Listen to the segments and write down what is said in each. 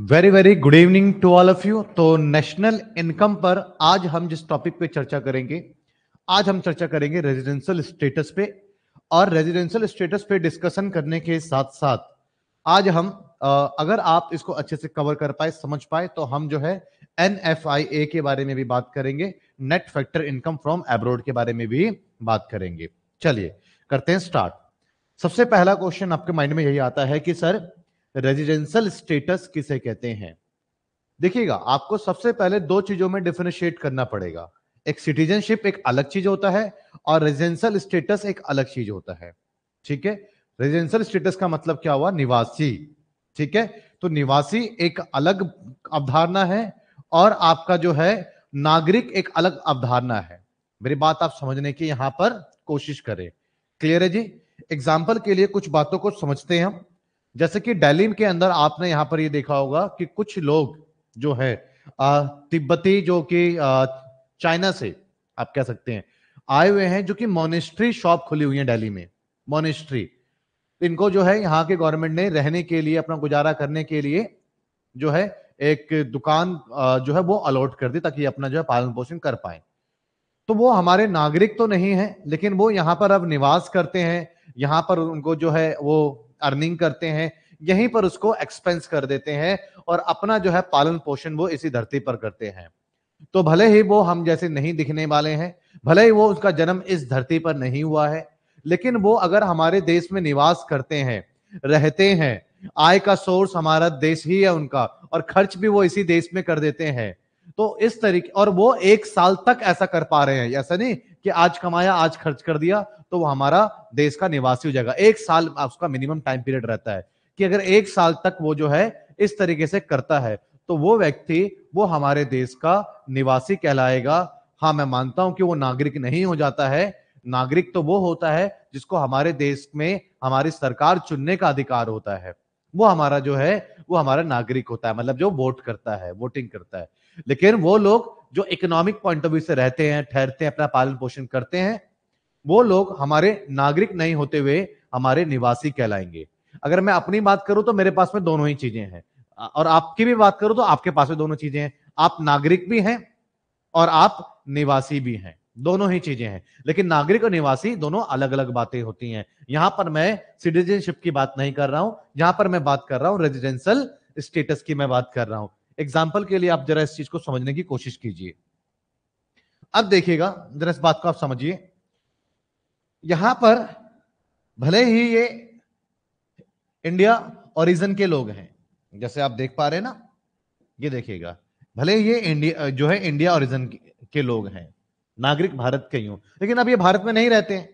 Very very good evening to all of you तो national income पर आज हम जिस टॉपिक पे चर्चा करेंगे, आज हम चर्चा करेंगे रेजिडेंशियल स्टेटस पे और रेजिडेंशियल स्टेटस पे डिस्कशन करने के साथ साथ आज हम अगर आप इसको अच्छे से कवर कर पाए, समझ पाए तो हम जो है एन के बारे में भी बात करेंगे net factor income from abroad के बारे में भी बात करेंगे। चलिए, करते हैं स्टार्ट सबसे पहला क्वेश्चन आपके माइंड में यही आता है कि, सर रेजिडेंशियल स्टेटस किसे कहते हैं? देखिएगा, आपको सबसे पहले दो चीज़ों में डिफरेंशिएट करना पड़ेगा। एक सिटीजनशिप एक अलग चीज़ होता है और रेजिडेंशियल स्टेटस एक अलग चीज़ होता है। ठीक है? रेजिडेंशियल स्टेटस का मतलब क्या हुआ? निवासी। ठीक है? तो निवासी एक अलग अवधारणा है और आपका जो है, नागरिक एक अलग अवधारणा है। मेरी बात आप समझने की यहाँ पर कोशिश करें। क्लियर है जी? एग्ज़ाम्पल के लिए कुछ बातों को समझते हैं हम। जैसे कि दिल्ली के अंदर आपने यहाँ पर ये देखा होगा कि कुछ लोग जो है तिब्बती जो कि चाइना से, आप कह सकते हैं, आए हुए हैं जो कि मोनिस्ट्री शॉप खुली हुई है दिल्ली में मोनिस्ट्री इनको जो है यहाँ के गवर्नमेंट ने रहने के लिए, अपना गुजारा करने के लिए जो है एक दुकान जो है वो अलॉट कर दी ताकि अपना जो है पालन पोषण कर पाए। तो वो हमारे नागरिक तो नहीं है, लेकिन वो यहाँ पर अब निवास करते हैं, यहाँ पर उनको जो है वो अर्निंग करते हैं, यहीं पर उसको एक्सपेंस कर देते हैं और अपना जो है पालन पोषण वो इसी धरती पर करते हैं। तो भले ही वो हम जैसे नहीं दिखने वाले हैं, भले ही वो उसका जन्म इस धरती पर नहीं हुआ है, लेकिन वो अगर हमारे देश में निवास करते हैं, रहते हैं, आय का सोर्स हमारा देश ही है उनका और खर्च भी वो इसी देश में कर देते हैं तो इस तरीके और वो एक साल तक ऐसा कर पा रहे हैं, ऐसा नहीं कि आज कमाया, आज खर्च कर दिया तो वो हमारा देश का निवासी हो जाएगा। एक साल उसका मिनिमम टाइम पीरियड रहता है कि अगर एक साल तक वो जो है इस तरीके से करता है तो वो व्यक्ति, वो हमारे देश का निवासी कहलाएगा। हाँ मैं मानता हूँ कि वो नागरिक नहीं हो जाता है। नागरिक तो वो होता है जिसको हमारे देश में हमारी सरकार चुनने का अधिकार होता है। वो हमारा जो है, वो हमारा नागरिक होता है मतलब जो वोट करता है, वोटिंग करता है। लेकिन वो लोग जो इकोनॉमिक पॉइंट ऑफ़ व्यू से रहते हैं, ठहरते हैं, अपना पालन पोषण करते हैं, वो लोग हमारे नागरिक नहीं होते हुए हमारे निवासी कहलाएँगे। अगर मैं अपनी बात करूँ तो मेरे पास में दोनों ही चीज़ें हैं। और आपकी भी बात करूँ तो आपके पास में दोनों चीज़ें हैं। आप नागरिक भी हैं और आप निवासी भी हैं। दोनों ही चीज़ें हैं। लेकिन नागरिक और निवासी दोनों अलग अलग बातें होती हैं। यहाँ पर मैं सिटीजनशिप की बात नहीं कर रहा हूँ। यहाँ पर मैं बात कर रहा हूँ रेजिडेंशियल स्टेटस की मैं बात कर रहा हूँ। एग्ज़ाम्पल के लिए आप जरा इस चीज़ को समझने की कोशिश कीजिए। अब देखिएगा, जरा इस बात को आप समझिए। यहाँ पर भले ही ये इंडिया ओरिजिन के लोग हैं, जैसे आप देख पा रहे हैं ना, ये देखिएगा, भले ये इंडिया जो है इंडिया ओरिजन के लोग हैं, नागरिक भारत के यूँ, लेकिन अब ये भारत में नहीं रहते हैं।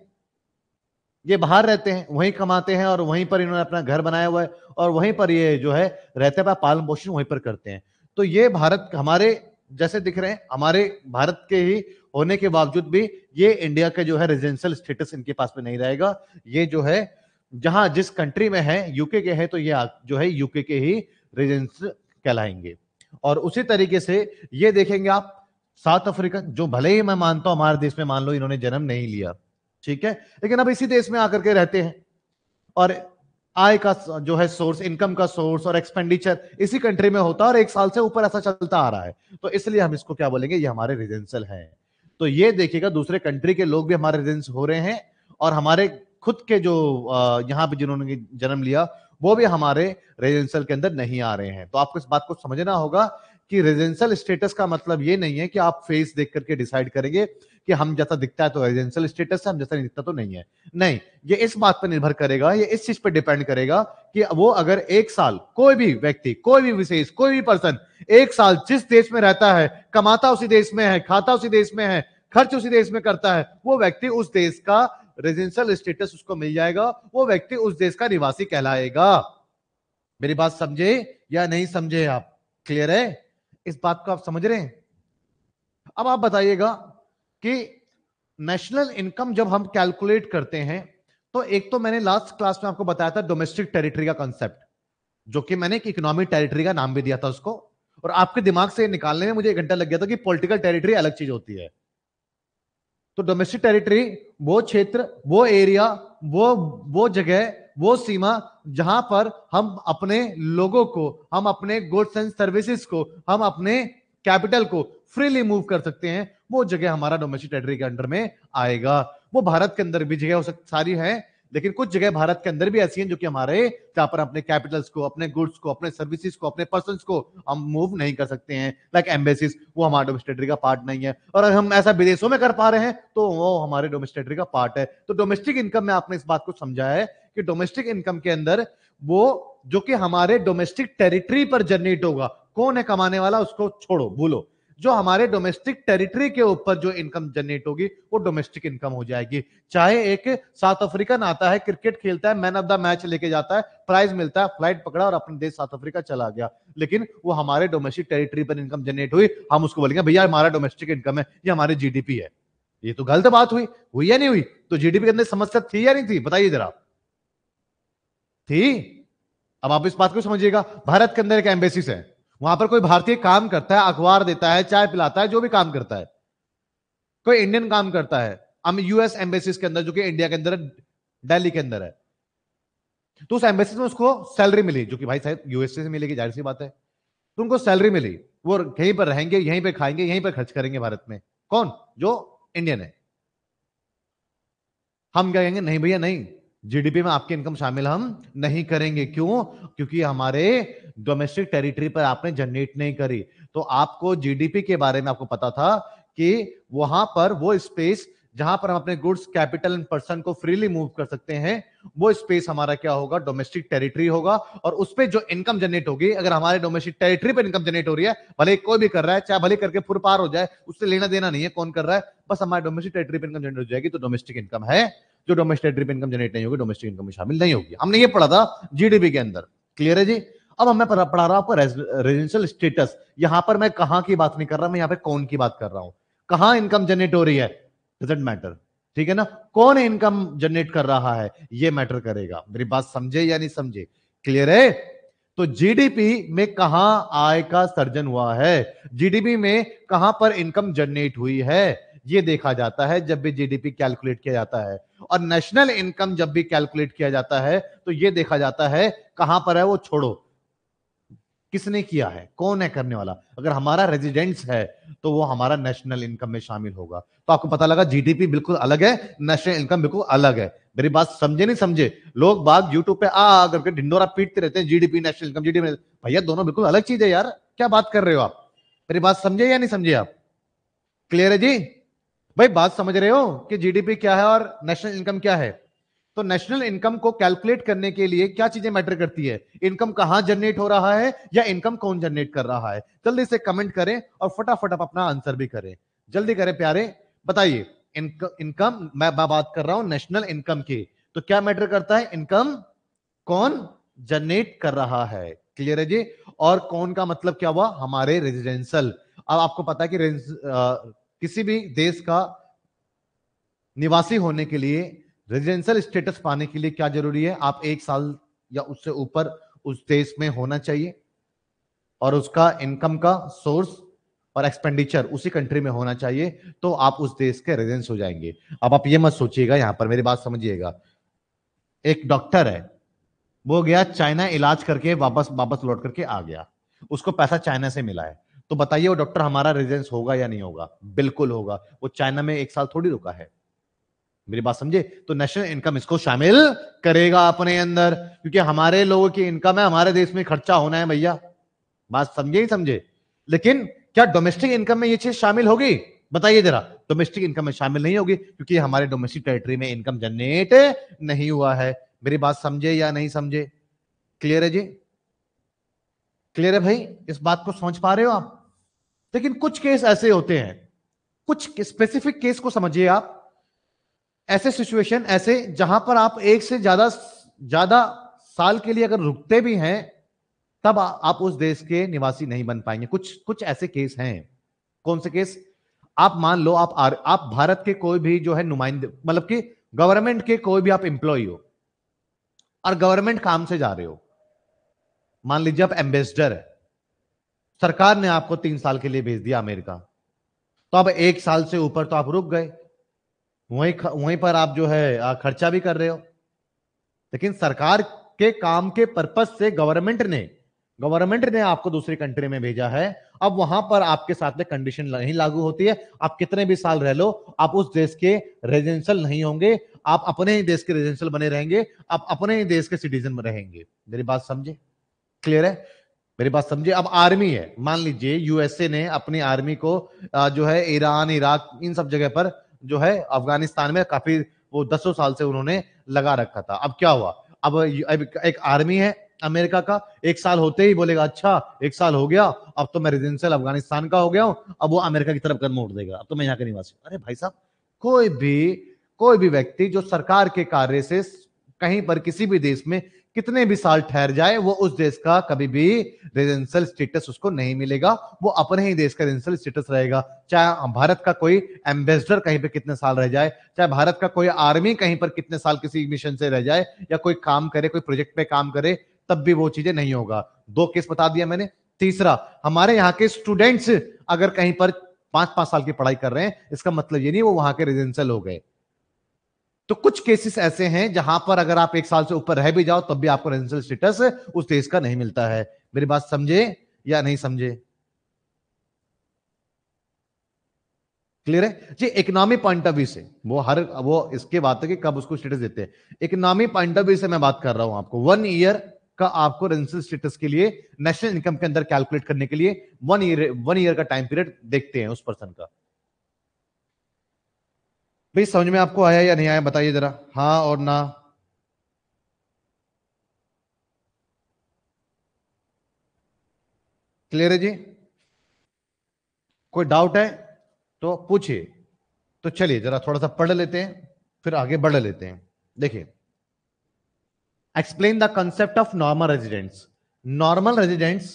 ये बाहर रहते हैं, वहीं कमाते हैं और वहीं पर इन्होंने अपना घर बनाया हुआ है और वहीं पर ये जो है रहते हैं पालन पोषण वहीं पर करते हैं। तो ये भारत हमारे जैसे दिख रहे हैं, हमारे भारत के ही होने के बावजूद भी ये इंडिया का जो है रेजिडेंशियल स्टेटस इनके पास में नहीं रहेगा। ये जो है, जहाँ जिस कंट्री में है यूके के है तो ये जो है यूके के ही रेजिडेंस कहलाएँगे। और उसी तरीके से ये देखेंगे आप, साउथ अफ्रीका, जो भले ही मैं मानता हूँ, हमारे देश में मान लो इन्होंने जन्म नहीं लिया, ठीक है? लेकिन अब इसी देश में आकर के रहते हैं। और आय का जो है सोर्स इनकम का सोर्स और एक्सपेंडिचर इसी कंट्री में होता है और एक साल से ऊपर ऐसा चलता आ रहा है। तो इसलिए हम इसको क्या बोलेंगे? ये हमारे रेजिडेंशियल है। तो ये देखिएगा, दूसरे कंट्री के लोग भी हमारे रेजिडेंस हो रहे हैं और हमारे खुद के जो यहाँ पे जिन्होंने जन्म लिया, वो भी हमारे रेजिडेंशियल के अंदर नहीं आ रहे हैं। तो आपको इस बात को समझना होगा कि रेजिडेंशियल स्टेटस का मतलब ये नहीं है कि आप फेस देख करके डिसाइड करेंगे कि हम जैसा दिखता है तो रेजिडेंशियल स्टेटस है, हम जैसा नहीं दिखता तो नहीं है। नहीं, ये इस बात पर निर्भर करेगा, ये इस चीज़ पर डिपेंड करेगा कि वो अगर एक साल कोई भी व्यक्ति, कोई भी विशेष, कोई भी पर्सन एक साल जिस देश में रहता है, कमाता उसी देश में है, खाता उसी देश में है, खर्च उसी देश में करता है, वो व्यक्ति उस देश का रेजिडेंशियल स्टेटस उसको मिल जाएगा, वो व्यक्ति उस देश का निवासी कहलाएगा। मेरी बात समझे या नहीं समझे आप? क्लियर है? इस बात को आप समझ रहे हैं? अब आप बताइएगा कि नेशनल इनकम जब हम कैलकुलेट करते हैं तो एक तो मैंने लास्ट क्लास में आपको बताया था डोमेस्टिक टेरिटरी का कॉन्सेप्ट जो कि मैंने एक इकोनॉमिक टेरिटरी का नाम भी दिया था उसको। और आपके दिमाग से निकालने में मुझे एक घंटा लग गया था कि पॉलिटिकल टेरिटरी अलग चीज़ होती है। तो डोमेस्टिक टेरिटरी वो क्षेत्र, वो एरिया वो वो जगह, वो सीमा, जहाँ पर हम अपने लोगों को, हम अपने गुड्स एंड सर्विसेज़ को, हम अपने कैपिटल को फ्रीली मूव कर सकते हैं। वो जगह हमारा डोमेस्टिक टेरिटरी के अंडर में आएगा। वो भारत के अंदर भी जगह हो सकती सारी है, लेकिन कुछ जगह भारत के अंदर भी ऐसी हैं जो कि हमारे, जहाँ पर अपने कैपिटल्स को, अपने गुड्स को, अपने सर्विसेज़ को, अपने पर्सन को हम मूव नहीं कर सकते हैं। लाइक एम्बेसिस वो हमारे डोमेस्टेटरी का पार्ट नहीं है। और अगर हम ऐसा विदेशों में कर पा रहे हैं तो वो हमारे डोमेस्टेटरी का पार्ट है। तो डोमेस्टिक इनकम में आपने इस बात को समझा है कि डोमेस्टिक इनकम के अंदर वो जो कि हमारे डोमेस्टिक टेरिटरी पर जनरेट होगा, कौन है कमाने वाला, उसको छोड़ो, भूलो। जो हमारे डोमेस्टिक टेरिटरी के ऊपर जो इनकम जनरेट होगी, वो डोमेस्टिक इनकम हो जाएगी। चाहे एक साउथ अफ्रीकन आता है क्रिकेट खेलता है मैन ऑफ़ द मैच लेके जाता है प्राइज मिलता है फ़्लाइट पकड़ा और अपने देश साउथ अफ्रीका चला गया। लेकिन वो हमारे डोमेस्टिक टेरिटरी पर इनकम जनरेट हुई, हम उसको बोलेंगे, भैया, हमारा डोमेस्टिक इनकम है, ये हमारी जीडीपी है। ये तो गलत बात हुई हुई या नहीं हुई? तो जीडीपी के अंदर समस्या थी या नहीं थी? बताइए जरा। थी? अब आप इस बात को समझिएगा। भारत के अंदर एक एम्बेसिस है। वहाँ पर कोई भारतीय काम करता है, अखबार देता है, चाय पिलाता है, जो भी काम करता है। कोई इंडियन काम करता है। हम यूएस एम्बेसिस के अंदर, जो कि इंडिया के अंदर दिल्ली के अंदर है। तो उस एम्बेसी में उसको सैलरी मिली, जो कि भाई साहब यूएसए से मिलेगी, ज़ाहिर सी बात है। तो उनको सैलरी मिली। वो यहीं पर रहेंगे, यहीं पर खाएँगे, यहीं पर खर्च करेंगे भारत में। कौन? जो इंडियन है। हम क्या कहेंगे, नहीं भैया, नहीं। जीडीपी में आपकी इनकम शामिल हम नहीं करेंगे। क्यों? क्योंकि हमारे डोमेस्टिक टेरिटरी पर आपने जनरेट नहीं करी। तो आपको जीडीपी के बारे में आपको पता था कि वहाँ पर वो स्पेस जहाँ पर हम अपने गुड्स कैपिटल एंड पर्सन को फ्रीली मूव कर सकते हैं, वो स्पेस हमारा क्या होगा? डोमेस्टिक टेरिटरी होगा। और उस पर जो इनकम जनरेट होगी, अगर हमारे डोमेस्टिक टेरिटरी पर इनकम जनरेट हो रही है, भले कोई भी कर रहा है, चाहे भले करके फुर पार हो जाए, उससे लेना देना नहीं है, कौन कर रहा है? बस हमारे डोमेस्टिक टेरिटरी पर इनकम जनरेट हो जाएगी तो डोमेस्टिक इनकम है। जो डोमेस्टिक इनकम जनरेट नहीं होगी डोमेस्टिक इनकम में शामिल नहीं होगी। हमने ये पढ़ा था जीडीपी के अंदर। क्लियर है जी? अब मैं पढ़ा रहा हूँ आपको रेजिडेंशियल स्टेटस यहाँ पर मैं कहाँ की बात नहीं कर रहा, मैं यहाँ पे कौन की बात कर रहा हूँ? कहाँ इनकम जनरेट हो रही है? डजेंट मैटर ठीक है ना? कौन इनकम जनरेट कर रहा है? ये मैटर करेगा। मेरी बात समझे या नहीं समझे? क्लियर है? तो जीडीपी में कहा आय का सर्जन हुआ है? जीडीपी में कहाँ पर इनकम जनरेट हुई है? ये देखा जाता है, जब भी जीडीपी कैलकुलेट किया जाता है। और नेशनल इनकम जब भी कैलकुलेट किया जाता है तो ये देखा जाता है कहाँ पर है वो छोड़ो। किसने किया है? कौन है करने वाला? अगर हमारा रेजिडेंट्स है तो वो हमारा नेशनल इनकम में शामिल होगा। तो आपको पता लगा जीडीपी बिल्कुल अलग है नेशनल इनकम बिल्कुल अलग है। मेरी बात समझे नहीं समझे? लोग बाग यूट्यूब पे आ करके ढिंडोरा पीटते रहते हैं जीडीपी नेशनल इनकम जीडीपी भैया, दोनों बिल्कुल अलग चीज़ है यार। क्या बात कर रहे हो आप? मेरी बात समझे या नहीं समझे आप? क्लियर है जी? भाई, बात समझ रहे हो कि जीडीपी क्या है और नेशनल इनकम क्या है? तो नेशनल इनकम को कैलकुलेट करने के लिए क्या चीज़ें मैटर करती है? इनकम कहाँ जनरेट हो रहा है या इनकम कौन जनरेट कर रहा है? जल्दी से कमेंट करें और फटाफट आप अपना आंसर भी करें। जल्दी करें प्यारे। बताइए इनकम मैं बात कर रहा हूँ नेशनल इनकम की। तो क्या मैटर करता है? इनकम कौन जनरेट कर रहा है? क्लियर है जी? और कौन का मतलब क्या हुआ? हमारे रेजिडेंशियल अब आपको पता है कि किसी भी देश का निवासी होने के लिए रेजिडेंशियल स्टेटस पाने के लिए क्या ज़रूरी है? आप एक साल या उससे ऊपर उस देश में होना चाहिए और उसका इनकम का सोर्स और एक्सपेंडिचर उसी कंट्री में होना चाहिए तो आप उस देश के रेजिडेंस हो जाएँगे। अब आप ये मत सोचिएगा यहाँ पर, मेरी बात समझिएगा। एक डॉक्टर है, वो गया चाइना इलाज करके वापस वापस लौट करके आ गया। उसको पैसा चाइना से मिला है। तो बताइए वो डॉक्टर हमारा रेजिडेंस होगा या नहीं होगा? बिल्कुल होगा। वो चाइना में एक साल थोड़ी रुका है। मेरी बात समझे? तो नेशनल इनकम इसको शामिल करेगा अपने अंदर। क्योंकि हमारे लोगों की इनकम है, हमारे देश में खर्चा होना है भैया। बात समझे ही समझे? लेकिन क्या डोमेस्टिक इनकम में ये चीज़ शामिल होगी? बताइए जरा। डोमेस्टिक इनकम में शामिल नहीं होगी, क्योंकि हमारे डोमेस्टिक टेरिटरी में इनकम जनरेट नहीं हुआ है। मेरी बात समझे या नहीं समझे? क्लियर है जी? क्लियर है भाई? इस बात को समझ पा रहे हो आप? लेकिन कुछ केस ऐसे होते हैं। कुछ स्पेसिफिक केस को समझिए आप। ऐसे सिचुएशन ऐसे जहाँ पर आप एक से ज़्यादा ज़्यादा साल के लिए अगर रुकते भी हैं तब आप उस देश के निवासी नहीं बन पाएँगे। कुछ कुछ ऐसे केस हैं। कौन से केस? आप मान लो आप आर, आप भारत के कोई भी जो है नुमाइंदे मतलब कि गवर्नमेंट के कोई भी आप एम्प्लॉय हो और गवर्नमेंट काम से जा रहे हो। मान लीजिए आप एम्बेसडर है। सरकार ने आपको तीन साल के लिए भेज दिया अमेरिका। तो अब एक साल से ऊपर तो आप रुक गए। वहीं वहीं पर आप जो है खर्चा भी कर रहे हो। लेकिन सरकार के काम के पर्पज से गवर्नमेंट ने गवर्नमेंट ने आपको दूसरी कंट्री में भेजा है। अब वहाँ पर आपके साथ में कंडीशन नहीं लागू होती है। आप कितने भी साल रह लो, आप उस देश के रेजिडेंशियल नहीं होंगे। आप अपने ही देश के रेजिडेंशियल बने रहेंगे। आप अपने ही देश के सिटीजन रहेंगे। मेरी बात समझे? क्लियर है? मेरी बात समझे अब आर्मी है। मान लीजिए यूएसए ने अपनी आर्मी को जो है, ईरान, इराक, इन सब जगह पर जो है, अफ़गानिस्तान में काफ़ी, वो दसों साल से उन्होंने लगा रखा था। अब क्या हुआ? अब एक आर्मी है अमेरिका का, एक साल होते ही बोलेगा अच्छा एक साल हो गया, अब तो मैं रेजिडेंशियल अफ़गानिस्तान का हो गया हूँ, अब वो अमेरिका की तरफ़ कदम उठ देगा। अब तो मैं यहाँ के निवासी अरे भाई साहब, कोई भी कोई भी व्यक्ति जो सरकार के कार्य से, कहीं पर किसी भी देश में कितने भी साल ठहर जाए, वो उस देश का कभी भी रेजिडेंशियल स्टेटस उसको नहीं मिलेगा, वो अपने ही देश का रेजिडेंशियल स्टेटस रहेगा। चाहे भारत का कोई एम्बेसडर कहीं पर कितने साल रह जाए, चाहे भारत का कोई आर्मी कहीं पर कितने साल किसी मिशन से रह जाए, या कोई काम करे, कोई प्रोजेक्ट पे काम करे, तब भी वो चीज़ें नहीं होगा। दो केस बता दिया मैंने। तीसरा, हमारे यहाँ के स्टूडेंट्स अगर कहीं पर पाँच पाँच साल की पढ़ाई कर रहे हैं, इसका मतलब ये नहीं वो वहाँ के रेजिडेंशियल हो गए। तो कुछ केसेस ऐसे हैं जहाँ पर अगर आप एक साल से ऊपर रह भी जाओ, तब भी आपको रेजिडेंशियल स्टेटस उस देश का नहीं मिलता है। मेरी बात समझे या नहीं समझे? क्लियर है? जी इकोनॉमी पॉइंट ऑफ़ व्यू से। वो हर, वो इसके बात है कि कब उसको स्टेटस देते हैं। इकोनॉमी पॉइंट ऑफ़ व्यू से मैं बात कर रहा हूँ आपको। वन ईयर का आपको रेजिडेंशियल स्टेटस के लिए नेशनल इनकम के अंदर कैलकुलेट करने के लिए वन ईयर वन ईयर का टाइम पीरियड देखते हैं उस पर्सन का। भाई, समझ में आपको आया या नहीं आया, बताइए जरा। हाँ और ना। क्लियर है जी? कोई डाउट है तो पूछिए। तो चलिए, जरा थोड़ा सा पढ़ लेते हैं, फिर आगे बढ़ लेते हैं। देखिए explain the concept of normal residents normal residents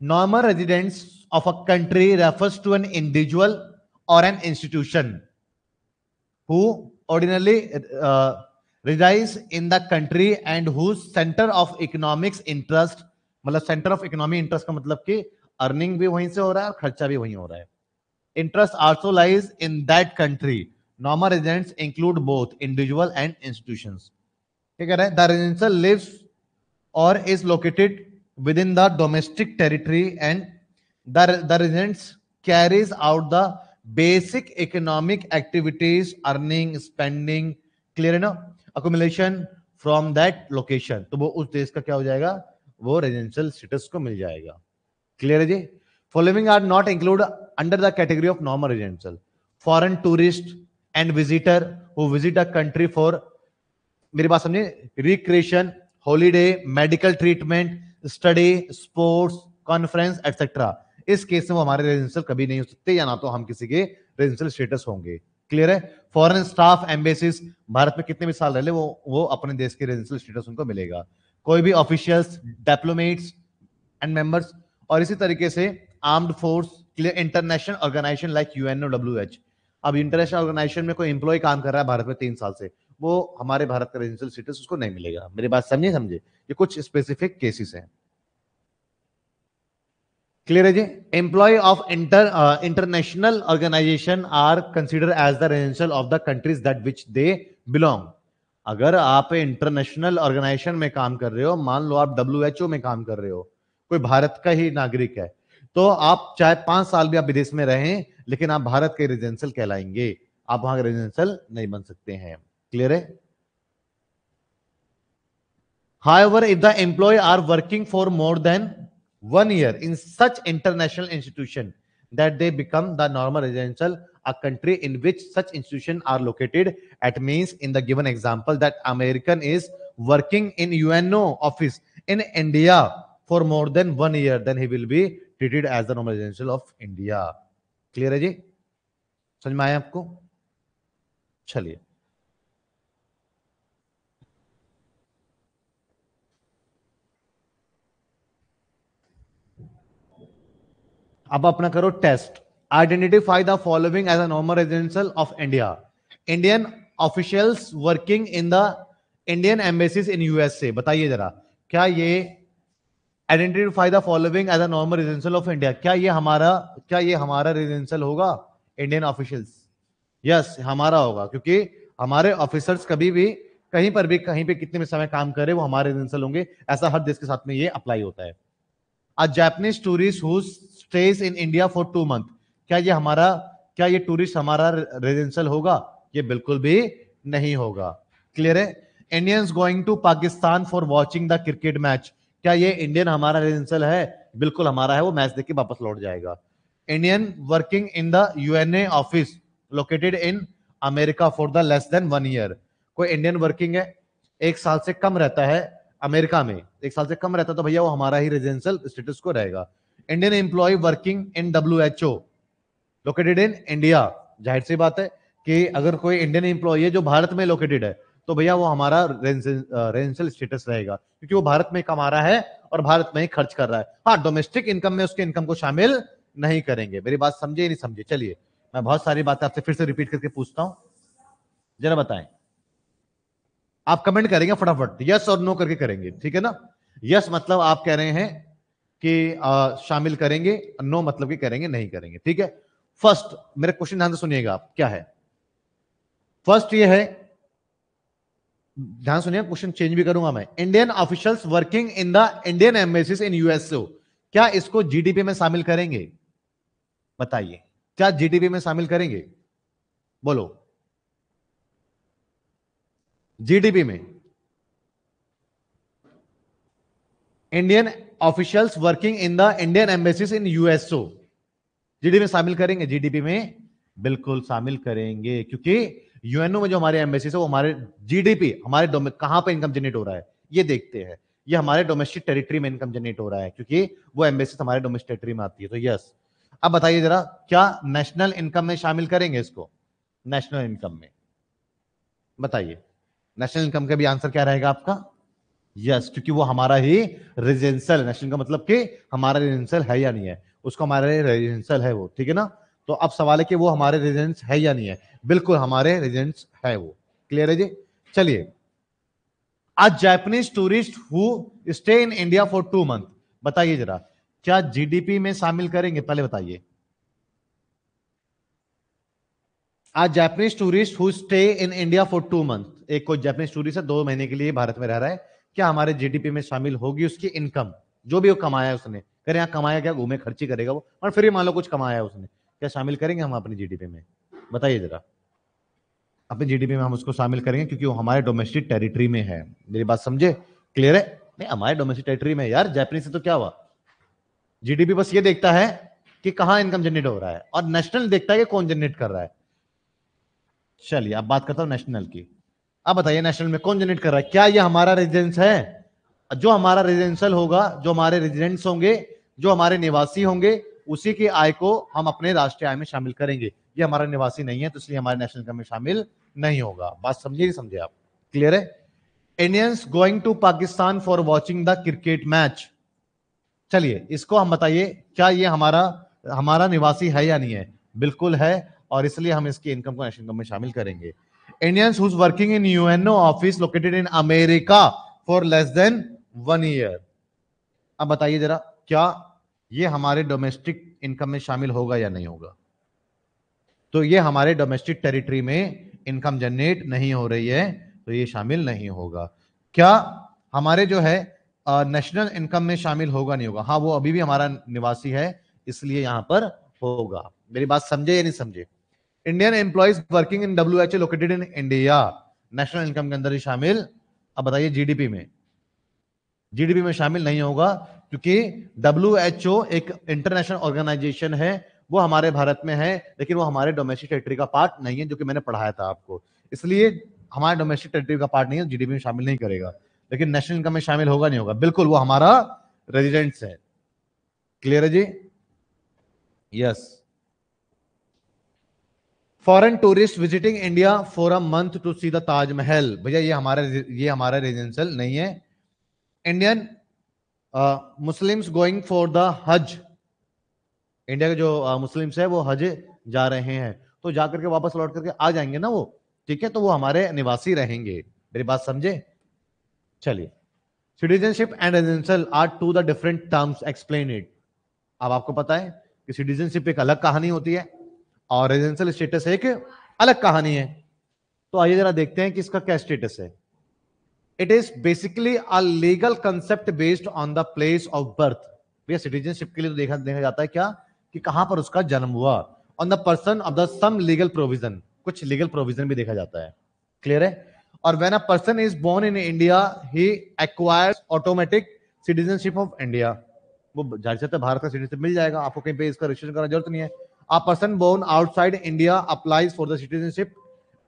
normal residents of a country refers to an individual or an institution who ordinarily resides in the country and who centre of economics interest मतलब centre of economy interest का मतलब कि earning भी वहीं से हो रहा है और खर्चा भी वहीं हो रहा है। Interest also lies in that country normal residents include both individual and institutions क्या कह रहा है? The residential lives or is located within the domestic territory and the residents carries out the basic economic activities earning spending clear है ना? Accumulation from that location तो वो उस देश का क्या हो जाएगा? वो रेजिडेंशियल स्टेटस को मिल जाएगा। क्लियर है जी? Following are not include under the category of normal residential foreign tourist and visitor who visit a country for मेरी बात समझे? Recreation holiday medical treatment study sports conference etcetera इस केस में वो हमारे रेजिडेंशियल कभी नहीं हो सकते, या ना तो हम किसी के रेजिडेंशियल स्टेटस होंगे। क्लियर है? फॉरेन स्टाफ एम्बेसिस भारत में कितने भी साल रहे वो वो अपने देश के रेजिडेंशियल स्टेटस उनको मिलेगा। कोई भी ऑफिशियल्स डिप्लोमेट्स एंड मेंबर्स और इसी तरीके से armed force international organisation like UNO W H अब इंटरनेशनल ऑर्गेनाइजेशन में कोई एम्प्लॉय काम कर रहा है भारत में तीन साल से, वो हमारे भारत का रेजिडेंशियल स्टेटस उसको नहीं मिलेगा। मेरी बात समझे समझे? ये कुछ स्पेसिफिक केसेस हैं। क्लियर है जी? Employ of inter international organisation are consider as the residential of the countries that which they belong अगर आप इंटरनेशनल ऑर्गेनाइजेशन में काम कर रहे हो मान लो आप डब्ल्यू में काम कर रहे हो कोई भारत का ही नागरिक है तो आप चाहे पाँच साल भी आप विदेश में रहें लेकिन आप भारत के रेजिडेंशियल कहलाएँगे। आप वहाँ के रेजिडेंशियल नहीं बन सकते हैं। क्लियर है? However, if the employee are working for more than one year in such international institution that they become the normal residential a country in which such institution are located at means in the given example that american is working in uno office in india for more than one year then he will be treated as the normal residential of india clear है जी समझ में आया आपको चलिए अब अपना करो test identify the following as a normal residential of India Indian officials working in the Indian embassies in USA बताइए जरा, क्या ये identify the following as a normal residential of India क्या ये हमारा, क्या ये हमारा रेजिडेंशियल होगा? इंडियन ऑफिशियल्स यस हमारा होगा, क्योंकि हमारे ऑफिसर्स कभी भी कहीं पर भी, कहीं पे कितने में समय काम करे, वो हमारे रेजिडेंशियल होंगे। ऐसा हर देश के साथ में ये अप्लाई होता है। A Japanese tourist who stays in India for two month क्या ये हमारा, क्या ये टूरिस्ट हमारा रेजिडेंशियल होगा? ये बिल्कुल भी नहीं होगा। क्लियर है? Indians going to Pakistan for watching the cricket match क्या ये इंडियन हमारा रेजिडेंशियल है? बिल्कुल हमारा है, वो मैच देख के वापस लौट जाएगा। Indian working in the UNA office located in America for the less than one year कोई इंडियन वर्किंग है? एक साल से कम रहता है अमेरिका में। एक साल से कम रहता है तो भैया वो हमारा ही रेजिडेंशियल स्टेटस को रहेगा। Indian employ working in W H O located in India ज़ाहिर सी बात है कि अगर कोई इंडियन एम्प्लॉय है जो भारत में लोकेटेड है तो भैया वो हमारा रेजिडेंशियल स्टेटस रहेगा। क्योंकि वो भारत में कमा रहा है और भारत में ही खर्च कर रहा है। हाँ डोमेस्टिक इनकम में उसके इनकम को शामिल नहीं करेंगे। मेरी बात समझे नहीं समझे चलिए मैं बहुत सारी बातें आपसे फिर से रिपीट करके पूछता हूँ। जरा बताएँ। आप कमेंट करेंगे फटाफट। यस और नो करके करेंगे ठीक है ना? यस मतलब आप कह रहे हैं कि आ, शामिल करेंगे नो मतलब कि करेंगे नहीं करेंगे ठीक है? फ़र्स्ट, मेरे क्वेश्चन ध्यान से सुनिएगा आप, क्या है? फ़र्स्ट ये है, ध्यान सुनिए, क्वेश्चन चेंज भी करूँगा मैं। Indian officials working in the Indian embassies in USO, क्या इसको जीडीपी में शामिल करेंगे? बताइए, क्या जीडीपी में शामिल करेंगे? बोलो। जीडीपी में। Indian officials working in the Indian embassy in USO. GDP में शामिल करेंगे? जीडीपी में बिल्कुल शामिल करेंगे, क्योंकि यूएनओ में जो हमारे एम्बेसी है, वो हमारे जीडीपी हमारे कहाँ पर इनकम जनरेट हो रहा है? ये देखते हैं। ये हमारे डोमेस्टिक टेरिटरी में इनकम जनरेट हो रहा है, क्योंकि वो एम्बेसी हमारे डोमेस्टिक टेरिटरी में आती है तो यस अब बताइए जरा, क्या नेशनल इनकम में शामिल करेंगे इसको? नेशनल इनकम में। बताइए। नेशनल इनकम का भी आंसर क्या रहेगा आपका? यस क्योंकि वो हमारा ही रेजिडेंशियल नेशनल का मतलब कि हमारा रेजिडेंशियल है या नहीं है। उसको हमारे रेजिडेंशियल है वो, ठीक है ना? तो अब सवाल है कि वो हमारे रेजिडेंस है या नहीं है? बिल्कुल हमारे रेजिडेंस है वो। क्लियर है जी? चलिए। आज Japanese tourist who stay in India for two month बताइए जरा, क्या जीडीपी में शामिल करेंगे? पहले बताइए। आज Japanese tourist who stay in India for two month एक कोई जैपनीज टूरिस्ट है, दो महीने के लिए भारत में रह रहा है, क्या हमारे जीडीपी में शामिल होगी उसकी इनकम जो भी वो कमाया उसने। करे, यहाँ कमाया क्या, घूमे, खर्ची करेगा वो? और फिर मान लो कुछ कमाया उसने। क्या शामिल करेंगे हम अपनी जीडीपी में? बताइए जरा। अपनी जीडीपी में हम उसको शामिल करेंगे क्योंकि वो हमारे डोमेस्टिक टेरिटरी में है। मेरी बात समझे? क्लियर है? नहीं, हमारे डोमेस्टिक टेरिटरी में यार। जैपनीज से तो क्या हुआ? जीडीपी बस ये देखता है कि कहाँ इनकम जनरेट हो रहा है। और नेशनल देखता है कि कौन जनरेट कर रहा है। चलिए, अब बात करता हूँ नेशनल की। अब बताइए नेशनल में कौन जनरेट कर रहा है? क्या ये हमारा रेजिडेंस है? जो हमारा रेजिडेंशियल होगा, जो हमारे रेजिडेंट्स होंगे जो हमारे निवासी होंगे, उसी की आय को हम अपने राष्ट्रीय आय में शामिल करेंगे। ये हमारा निवासी नहीं है तो इसलिए हमारे नेशनल इनकम में शामिल नहीं होगा। बात समझिए नहीं समझे आप। क्लियर है? Indians going to Pakistan for watching the cricket match चलिए, इसको हम बताइए, क्या ये हमारा हमारा निवासी है या नहीं है? बिल्कुल है, और इसलिए हम इसकी इनकम को नेशनल इनकम में शामिल करेंगे। Indians who's working in UNO office located in America for less than one year अब बताइए जरा, क्या ये हमारे डोमेस्टिक इनकम में शामिल होगा या नहीं होगा? तो ये हमारे डोमेस्टिक टेरिटरी में इनकम जनरेट नहीं हो रही है तो ये शामिल नहीं होगा। क्या हमारे जो है नेशनल इनकम में शामिल होगा नहीं होगा? हाँ वो अभी भी हमारा निवासी है, इसलिए यहाँ पर होगा। मेरी बात समझे या नहीं समझे? Indian employees working in W H located in India national income के अंदर ही शामिल। अब बताइए जीडीपी में। जीडीपी में शामिल नहीं होगा क्योंकि डब्ल्यू एच ओ एक इंटरनेशनल ऑर्गेनाइजेशन है, वो हमारे भारत में है, लेकिन वो हमारे डोमेस्टिक टेरिटरी का पार्ट नहीं है, जो कि मैंने पढ़ाया था आपको। इसलिए हमारे डोमेस्टिक टेरिटरी का पार्ट नहीं है जीडीपी में शामिल नहीं करेगा। लेकिन नेशनल इनकम में शामिल होगा, नहीं होगा। बिल्कुल, वो हमारा रेजिडेंट्स है। क्लियर है जी? Yes foreign tourist visiting India for a month to see the Taj Mahal भैया, ये हमारा ये हमारा रेजिडेंशियल नहीं है। Indian Muslims going for the Hajj India के जो मुस्लिम्स है, वो हज जा रहे हैं। तो जाकर के वापस लौट करके आ जाएँगे ना वो? ठीक है तो वो हमारे निवासी रहेंगे। मेरी बात समझे? चलिए। Citizenship and residential are two the different terms explain it अब आपको पता है कि सिटीजनशिप एक अलग कहानी होती है और रेजिडेंशियल स्टेटस एक अलग कहानी है। तो आइए जरा देखते हैं कि इसका क्या स्टेटस है। It is basically a legal concept based on the place of birth भैया सिटीजनशिप के लिए तो देखा देखा जाता है क्या? कि कहाँ पर उसका जन्म हुआ? On the person of the some legal provision कुछ लीगल प्रोविज़न भी देखा जाता है। क्लियर है? और when a person is born in India he acquires automatic citizenship of India वो ज़ाहिर से भारत का सिटीजनशिप मिल जाएगा। आपको कहीं पे इसका रजिस्ट्रेशन करने ज़रूरत नहीं है। A person born outside India applies for the citizenship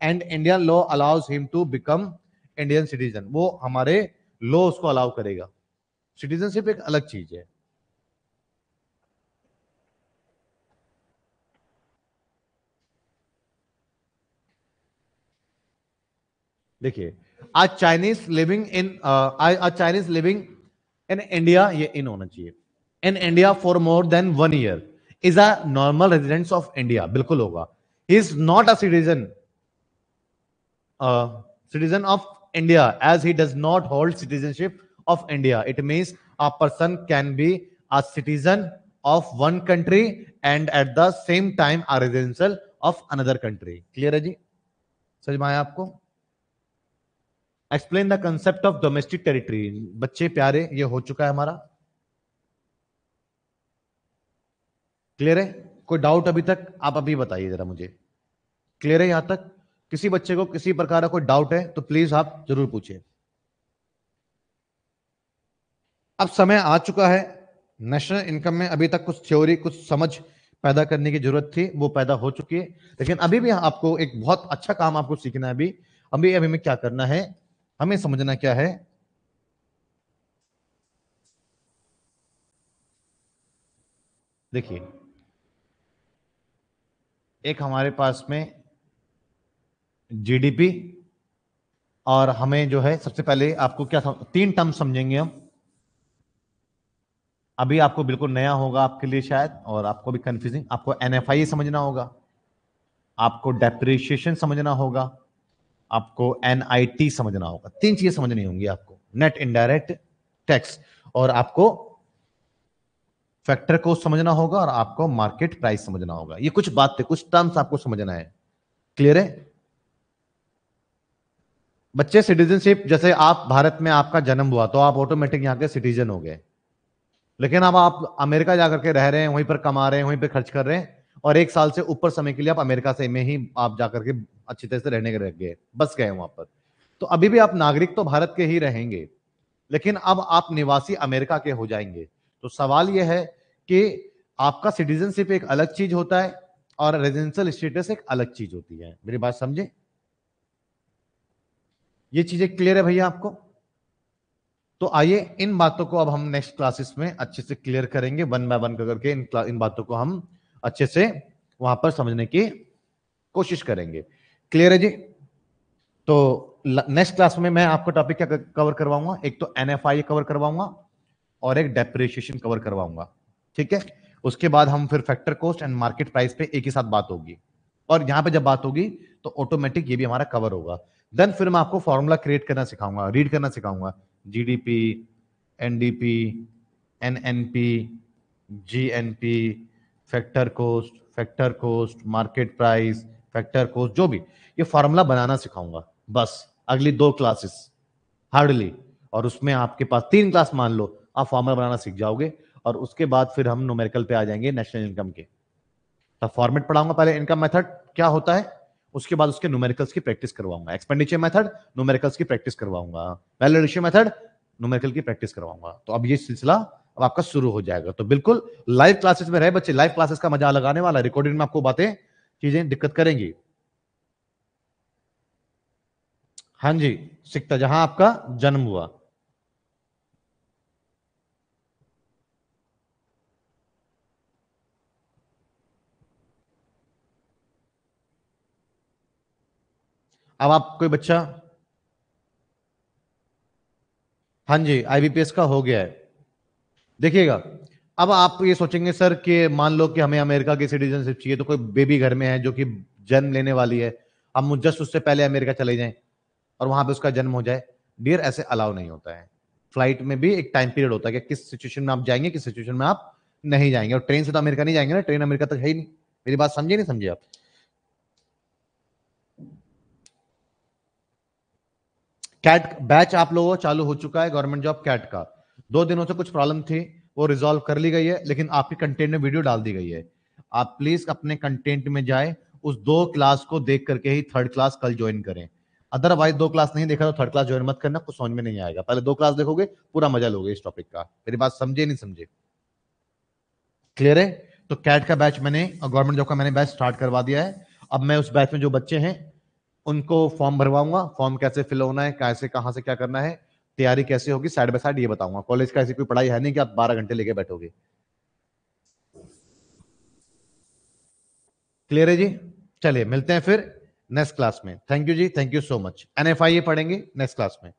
and Indian law allows him to become Indian citizen वो हमारे लॉ उसको अलाउ करेगा। सिटीजनशिप एक अलग चीज़ है। देखिए आज चाइनीज़ लिविंग इन आज चाइनीज़ लिविंग इन इंडिया ये इन होना चाहिए। In India for more than one year is a normal residence of India बिल्कुल होगा। Is not a citizen citizen of India as he does not hold citizenship of India it means a person can be a citizen of one country and at the same time a residential of another country clear है जी? समझ में आया आपको? Explain the concept of domestic territory बच्चे प्यारे, ये हो चुका है हमारा। क्लियर है? कोई डाउट अभी तक? आप अभी बताइए जरा मुझे। क्लियर है यहाँ तक? किसी बच्चे को किसी प्रकार का कोई डाउट है तो प्लीज़ आप ज़रूर पूछिए। अब समय आ चुका है। नेशनल इनकम में अभी तक कुछ थ्योरी कुछ समझ पैदा करने की ज़रूरत थी, वो पैदा हो चुकी है। लेकिन अभी भी आपको एक बहुत अच्छा काम आपको सीखना है अभी। अभी अभी हमें क्या करना है? हमें समझना क्या है? देखिए, एक हमारे पास में जीडीपी और हमें जो है सबसे पहले आपको क्या सम, तीन टर्म समझेंगे हम। अभी आपको बिल्कुल नया होगा आपके लिए शायद और आपको भी कंफ्यूजिंग आपको एनएफआई समझना होगा आपको डेप्रिशिएशन समझना होगा आपको एनआईटी समझना होगा। तीन चीज़ें समझनी होंगी आपको नेट इनडायरेक्ट टैक्स और आपको फैक्टर को समझना होगा और आपको मार्केट प्राइस समझना होगा। ये कुछ बात थे कुछ टर्म्स आपको समझना है। क्लियर है? बच्चे सिटीजनशिप जैसे आप भारत में आपका जन्म हुआ तो आप ऑटोमेटिक यहाँ के सिटीजन हो गए। लेकिन अब आप अमेरिका जाकर के रह रहे हैं, वहीं पर कमा रहे हैं, वहीं पर खर्च कर रहे हैं, और एक साल से ऊपर समय के लिए आप अमेरिका से में ही आप जाकर के अच्छी तरह से रहने के रह गए, बस गए वहाँ पर। तो अभी भी आप नागरिक तो भारत के ही रहेंगे, लेकिन अब आप निवासी अमेरिका के हो जाएँगे। तो सवाल यह है कि आपका सिटीजनशिप एक अलग चीज़ होता है और रेजिडेंशियल स्टेटस एक अलग चीज़ होती है। मेरी बात समझे? ये चीज़ें क्लियर है भैया आपको? तो आइए इन बातों को अब हम नेक्स्ट क्लासेस में अच्छे से क्लियर करेंगे वन बाय वन करके इन इन बातों को हम अच्छे से वहाँ पर समझने की कोशिश करेंगे। क्लियर है जी? तो नेक्स्ट क्लास में मैं आपको टॉपिक क्या कवर करवाऊँगा? एक तो एनएफआई कवर करवाऊँगा और एक डेप्रिशिएशन कवर करवाऊँगा, ठीक है? उसके बाद हम फिर factor cost and market price पे एक ही साथ बात होगी। और यहाँ पे जब बात होगी तो ऑटोमेटिक ये भी हमारा कवर होगा। देन फिर मैं आपको फॉर्मूला क्रिएट करना सिखाऊँगा रीड करना सिखाऊँगा। GDP NDP NNP GNP factor cost factor cost market price factor cost जो भी। ये फॉर्मूला बनाना सिखाऊँगा। बस, अगली दो क्लासेस हार्डली और उसमें आपके पास तीन क्लास मान लो, आप फॉर्मूला बनाना सीख जाओगे। और उसके बाद फिर हम न्यूमेरिकल पे आ जाएँगे नेशनल इनकम के। तो फॉर्मेट पढ़ाऊँगा पहले इनकम मेथड क्या होता है? उसके बाद उसके न्यूमेरिकल्स की प्रैक्टिस करवाऊँगा। एक्सपेंडिचर मेथड न्यूमेरिकल्स की प्रैक्टिस करवाऊँगा। वैल्यू मेथड न्यूमेरिकल की प्रैक्टिस करवाऊँगा। तो अब ये सिलसिला अब आपका शुरू हो जाएगा। तो बिल्कुल लाइव क्लासेस में रहे बच्चे लाइव क्लासेस का मज़ा लगाने वाला रिकॉर्डिंग में आपको बातें, चीज़ें दिक्कत करेंगी। हाँ जी सिकता जहाँ आपका जन्म हुआ। अब आप कोई बच्चा? हाँ जी आईबीपीएस का हो गया है। देखिएगा, अब आप ये सोचेंगे सर कि मान लो कि हमें अमेरिका की सिटीजनशिप चाहिए तो कोई बेबी घर में है जो कि जन्म लेने वाली है। हम जस्ट उससे पहले अमेरिका चले जाएँ और वहाँ पे उसका जन्म हो जाए। डियर, ऐसे अलाउ नहीं होता है। फ़्लाइट में भी एक टाइम पीरियड होता है कि किस सिचुएशन में आप जाएँगे, किस सिचुएशन में आप नहीं जाएँगे। और ट्रेन से तो अमेरिका नहीं जाएँगे ना, ट्रेन अमेरिका तक है ही नहीं। मेरी बात समझे, नहीं समझे आप? कैट बैच आप लोगों का चालू हो चुका है गवर्नमेंट जॉब कैट का। दो दिनों से कुछ प्रॉब्लम थी, वो रिजॉल्व कर ली गई है, लेकिन आपके कंटेंट में वीडियो डाल दी गई है। आप प्लीज़ अपने कंटेंट में जाए, उस दो क्लास को देख करके ही थर्ड क्लास कल ज्वाइन करें। अदरवाइज़ दो क्लास नहीं देखा तो थर्ड क्लास ज्वाइन मत करना, कुछ समझ में नहीं आएगा। पहले दो क्लास देखोगे, पूरा मज़ा लोगे इस टॉपिक का। मेरी बात समझे नहीं समझे? क्लियर है? तो कैट का बैच मैंने गवर्नमेंट जॉब का मैंने बैच स्टार्ट करवा दिया है। अब मैं उस बैच में जो बच्चे हैं उनको फॉर्म भरवाऊँगा फॉर्म कैसे फिल होना है, कैसे, कहाँ से क्या करना है, तैयारी कैसे होगी साइड बाय साइड ये बताऊँगा। कॉलेज का ऐसी कोई पढ़ाई है नहीं कि आप बारह घंटे लेके बैठोगे। क्लियर है जी? चलिए, मिलते हैं फिर नेक्स्ट क्लास में। Thank you ji thank you so much N F I पढ़ेंगे नेक्स्ट क्लास में।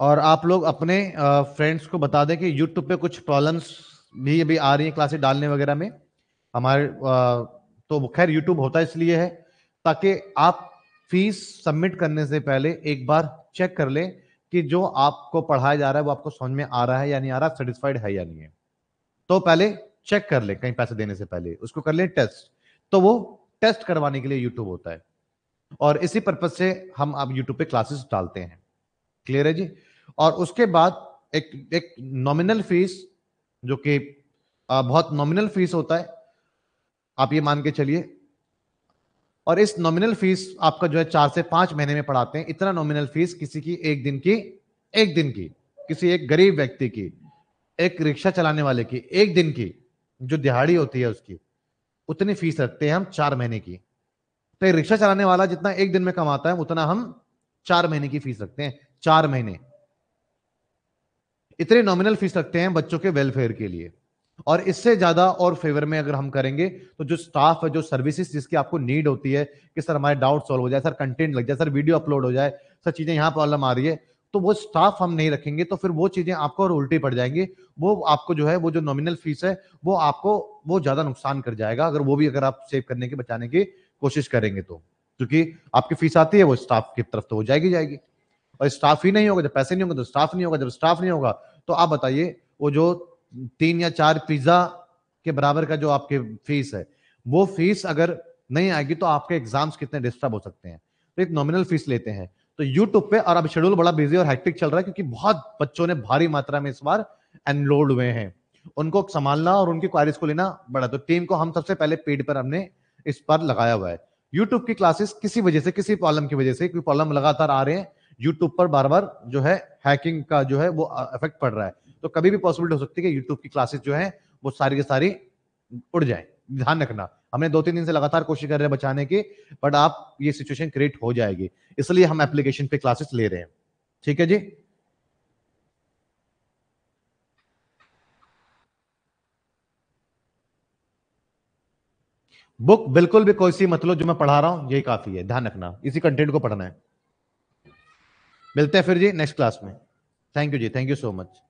और आप लोग अपने फ्रेंड्स को बता दें कि यूट्यूब पे कुछ प्रॉब्लम्स भी अभी आ रही हैं क्लासेस डालने वगैरह में। हमारे तो खैर यूट्यूब होता इसलिए है ताकि आप फ़ीस सबमिट करने से पहले एक बार चेक कर लें कि जो आपको पढ़ाया जा रहा है वो आपको समझ में आ रहा है या नहीं आ रहा सेटिस्फाइड है या नहीं है। तो पहले चेक कर ले कहीं पैसे देने से पहले, उसको कर ले टेस्ट तो वो टेस्ट करवाने के लिए यूट्यूब होता है। और इसी पर्पज से हम अब यूट्यूब पे क्लासेस डालते हैं। क्लियर है जी? और उसके बाद एक एक नॉमिनल फ़ीस जो कि बहुत नॉमिनल फ़ीस होता है, आप ये मान के चलिए। और इस नॉमिनल फ़ीस आपका जो है चार से पाँच महीने में पढ़ाते हैं। इतना नॉमिनल फ़ीस किसी की एक दिन की, एक दिन की, किसी एक गरीब व्यक्ति की, एक रिक्शा चलाने वाले की, एक दिन की, जो दिहाड़ी होती है उसकी, उतनी फ़ीस रखते हैं हम चार महीने की। तो रिक्शा चलाने वाला जितना एक दिन में कमाता है, उतना हम चार महीने की फ़ीस रखते हैं, चार महीने। इतने नॉमिनल फ़ीस रखते हैं बच्चों के वेलफेयर के लिए। और इससे ज़्यादा और फेवर में अगर हम करेंगे तो जो स्टाफ है, जो सर्विसेज़ जिसकी आपको नीड होती है, कि सर हमारे डाउट सॉल्व हो जाए, सर कंटेंट लग जाए, सर वीडियो अपलोड हो जाए, सर चीज़ें यहाँ प्रॉब्लम आ रही है तो वो स्टाफ हम नहीं रखेंगे तो फिर वो चीज़ें आपको और उल्टी पड़ जाएँगी। वो आपको जो है, वो जो नॉमिनल फ़ीस है, वो आपको वो ज़्यादा नुकसान कर जाएगा, अगर वो भी अगर आप सेव करने की, बचाने की कोशिश करेंगे तो। क्योंकि आपकी फ़ीस आती है, वो स्टाफ की तरफ़ तो हो जाएगी जाएगी। और स्टाफ ही नहीं होगा, जब पैसे नहीं होंगे तो स्टाफ नहीं होगा, जब स्टाफ नहीं होगा तो आप बताइए, वो जो तीन या चार पिज्जा के बराबर का जो आपके फ़ीस है, वो फ़ीस अगर नहीं आएगी तो आपके एग्ज़ाम्स कितने डिस्टर्ब हो सकते हैं। तो एक नॉमिनल फ़ीस लेते हैं। तो यूट्यूब पे, और अब शेड्यूल बड़ा बिज़ी और हैक्टिक चल रहा है क्योंकि बहुत बच्चों ने भारी मात्रा में इस बार एनरोल्ड हुए हैं। उनको संभालना और उनकी क्वारीज को लेना बड़ा तो टीम को हम सबसे पहले पेड पर हमने इस पर लगाया हुआ है। यूट्यूब की क्लासेस किसी वजह से, किसी प्रॉब्लम की वजह से कोई प्रॉब्लम लगातार आ रहे हैं यूट्यूब पर बार बार जो है हैकिंग का जो है, वो इफ़ेक्ट पड़ रहा है। तो कभी भी पॉसिबिलिटी हो सकती है कि यूट्यूब की क्लासेस जो है, वो सारी की सारी उड़ जाए। ध्यान रखना। हमने दो तीन दिन से लगातार कोशिश कर रहे हैं बचाने की बट आप ये सिचुएशन क्रिएट हो जाएगी। इसलिए हम एप्लीकेशन पे क्लासेस ले रहे हैं। ठीक है जी? बुक बिल्कुल भी कोई सी मतलब जो मैं पढ़ा रहा हूँ, यही काफ़ी है। ध्यान रखना। इसी कंटेंट को पढ़ना है। मिलते हैं फिर जी नेक्स्ट क्लास में। थैंक यू जी थैंक यू सो मच